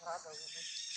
Quadrada, hoje.